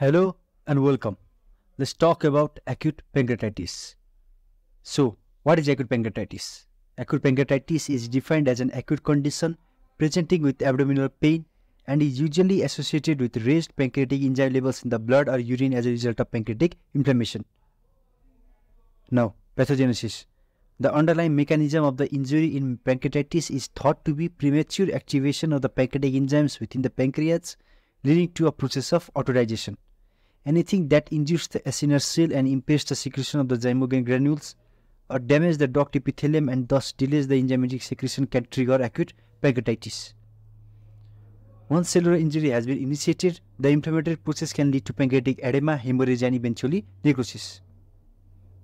Hello and welcome. Let's talk about acute pancreatitis. So, what is acute pancreatitis? Acute pancreatitis is defined as an acute condition presenting with abdominal pain and is usually associated with raised pancreatic enzyme levels in the blood or urine as a result of pancreatic inflammation. Now, pathogenesis. The underlying mechanism of the injury in pancreatitis is thought to be premature activation of the pancreatic enzymes within the pancreas leading to a process of autodigestion. Anything that injures the acinar cell and impairs the secretion of the zymogen granules or damages the duct epithelium and thus delays the enzymatic secretion can trigger acute pancreatitis. Once cellular injury has been initiated, the inflammatory process can lead to pancreatic edema, hemorrhage, and eventually necrosis.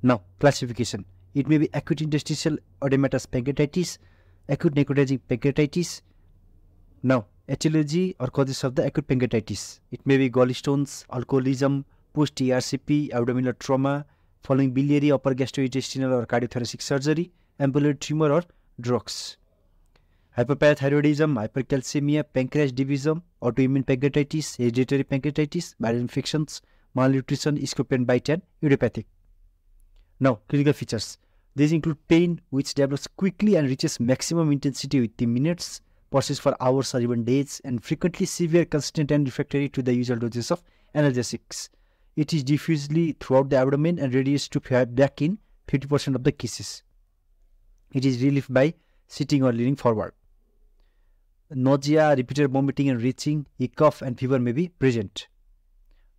Now, classification. It may be acute interstitial edematous pancreatitis, acute necrotizing pancreatitis. Now, etiology or causes of the acute pancreatitis. It may be gallstones, alcoholism, post-ERCP, abdominal trauma, following biliary, upper gastrointestinal or cardiothoracic surgery, ampullary tumor or drugs. Hyperparathyroidism, hypercalcemia, pancreas divisum, autoimmune pancreatitis, hereditary pancreatitis, viral infections, malnutrition, scorpion bite and idiopathic. Now, clinical features. These include pain which develops quickly and reaches maximum intensity within minutes, persists for hours or even days, and frequently severe, consistent and refractory to the usual doses of analgesics. It is diffusely throughout the abdomen and radiates to back in 50% of the cases. It is relieved by sitting or leaning forward nausea, repeated vomiting and retching, cough and fever may be present.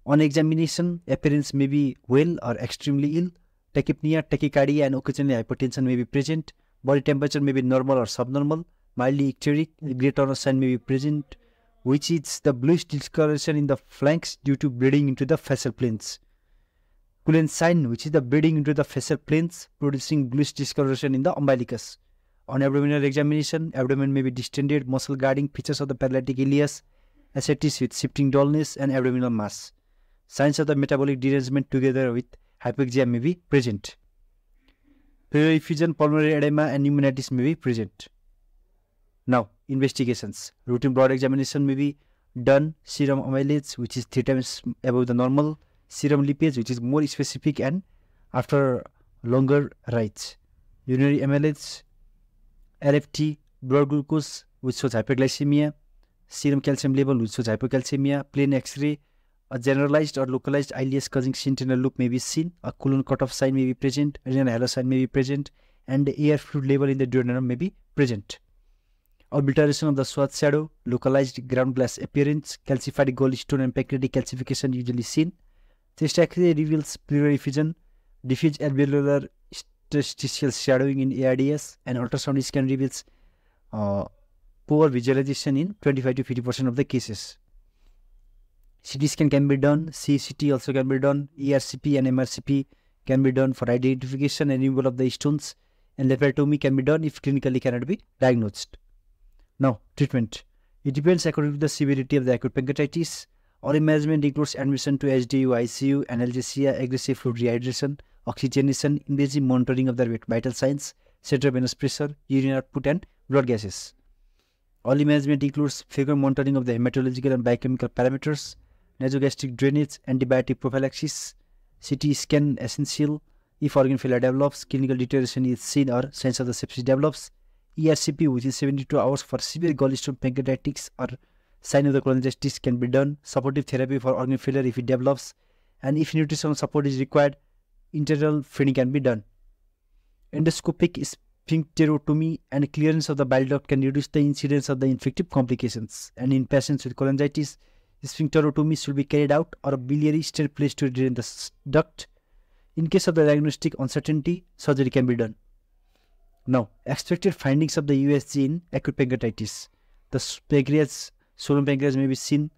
On examination, appearance may be well or extremely ill. Tachypnea, tachycardia and occasionally hypertension may be present. Body temperature may be normal or subnormal. Mildly tonus sign may be present, which is the bluish discoloration in the flanks due to bleeding into the fascial planes. Cullen sign, which is the bleeding into the fascial planes, producing bluish discoloration in the umbilicus. On abdominal examination, abdomen may be distended, muscle guarding features of the paralytic ileus, ascites with shifting dullness and abdominal mass. Signs of the metabolic derangement together with hypoxia may be present. Pleural pulmonary edema and pneumonitis may be present. Now, investigations. Routine blood examination may be done. Serum amylase, which is three times above the normal. Serum lipase, which is more specific and after longer rites. Urinary amylase, LFT, blood glucose, which shows hyperglycemia, serum calcium level, which shows hypercalcemia. plain X-ray, a generalized or localized ileus causing sentinel loop may be seen, a colon cutoff sign may be present, a renal halo sign may be present, and the air fluid level in the duodenum may be present. Obliteration of the Schwarz shadow, localized ground glass appearance, calcified gallstone and pancreatic calcification usually seen. Chest X-ray reveals pleural effusion, diffuse alveolar interstitial shadowing in ARDS and ultrasound scan reveals uh, poor visualization in 25 to 50% of the cases. CT scan can be done, CCT also can be done, ERCP and MRCP can be done for identification and removal of the stones, and laparotomy can be done if clinically cannot be diagnosed. Now, treatment. It depends according to the severity of the acute pancreatitis. Our management includes admission to HDU, ICU, analgesia, aggressive fluid rehydration, oxygenation, invasive monitoring of their vital signs, central venous pressure, urine output, and blood gases. Early management includes frequent monitoring of the hematological and biochemical parameters, nasogastric drainage, antibiotic prophylaxis, CT scan essential. If organ failure develops, clinical deterioration is seen or signs of the sepsis develops. ERCP within 72 hours for severe gallstone pancreatitis or sign of the cholangitis can be done. Supportive therapy for organ failure if it develops. And if nutritional support is required, enteral feeding can be done. Endoscopic sphincterotomy and clearance of the bile duct can reduce the incidence of the infective complications. And in patients with cholangitis, sphincterotomy should be carried out or a biliary stent placed to drain the duct. In case of the diagnostic uncertainty, surgery can be done. Now, expected findings of the USG in acute pancreatitis. The pancreas, swollen pancreas may be seen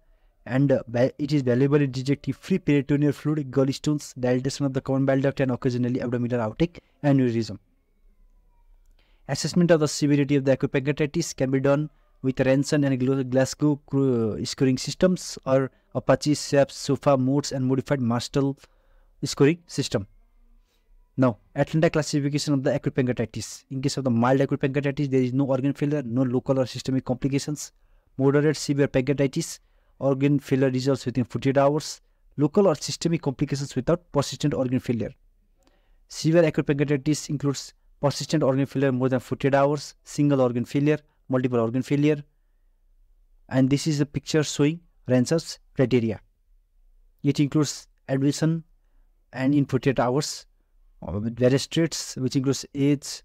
and uh, it is valuable in detecting free peritoneal fluid, gallstones, dilatation of the common bile duct, and occasionally abdominal aortic aneurysm. Assessment of the severity of the acute pancreatitis can be done with Ranson and Glasgow scoring systems or Apache, SAPS, SOFA, MODES, and modified Marshall scoring system. Now, Atlanta classification of the acute pancreatitis. In case of the mild acute pancreatitis, there is no organ failure, no local or systemic complications. Moderate severe pancreatitis, organ failure results within 48 hours. local or systemic complications without persistent organ failure. Severe acute pancreatitis includes persistent organ failure more than 48 hours, single organ failure, multiple organ failure. And this is a picture showing Ranson's criteria. It includes admission and in 48 hours various traits, which includes age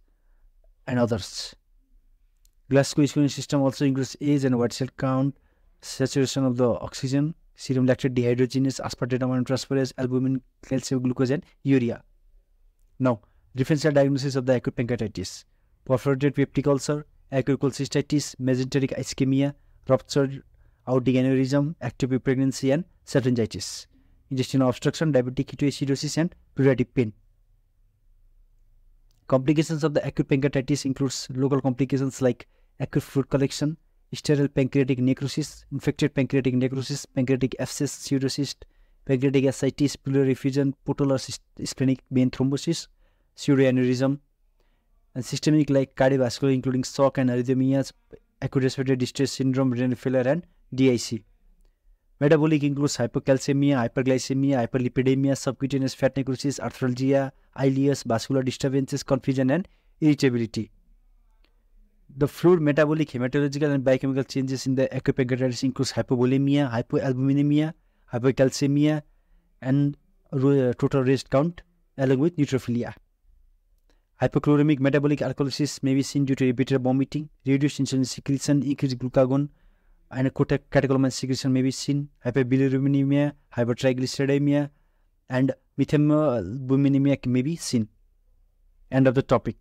and others. Glasgow scoring system also includes age and white cell count, saturation of the oxygen, serum lactate dehydrogenase, aspartate aminotransferase, albumin, calcium, glucose, and urea. Now, differential diagnosis of the acute pancreatitis. Perforated peptic ulcer, acute cholecystitis, mesenteric ischemia, ruptured aortic aneurysm, ectopic pregnancy, and salpingitis. Intestinal obstruction, diabetic ketoacidosis, and pediatric pain. Complications of the acute pancreatitis includes local complications like acute fluid collection, sterile pancreatic necrosis, infected pancreatic necrosis, pancreatic abscess, pseudocyst, pancreatic ascites, pleural effusion, portal or splenic vein thrombosis, pseudoaneurysm, and systemic like cardiovascular including shock and arrhythmias, acute respiratory distress syndrome, renal failure, and DIC. Metabolic includes hypocalcemia, hyperglycemia, hyperlipidemia, subcutaneous fat necrosis, arthralgia, ileus, vascular disturbances, confusion, and irritability. The fluid metabolic, hematological, and biochemical changes in the acute pancreatitis includes hypovolemia, hypoalbuminemia, hypocalcemia, and uh, total rest count, along with neutrophilia. Hypochloremic metabolic alkalosis may be seen due to repeated vomiting, reduced insulin secretion, increased glucagon, and catecholamine secretion may be seen, hyperbilirubinemia, hypertriglyceridemia, and methemalbuminemia may be seen. End of the topic.